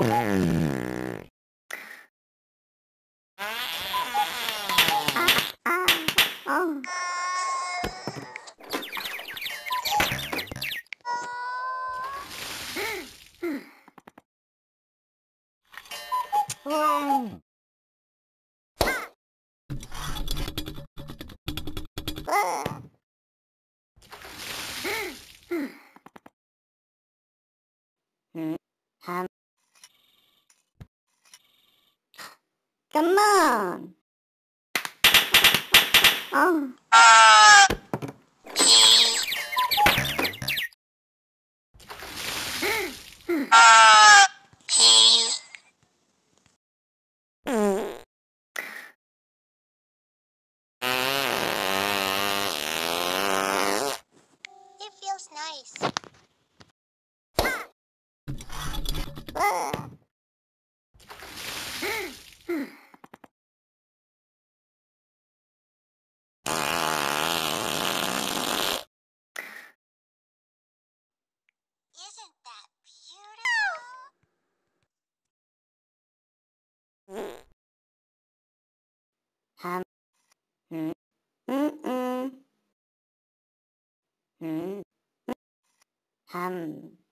Mm-hmm. Come on. Oh. Uh. Um, mm, mm, mm. Mm, mm. Um.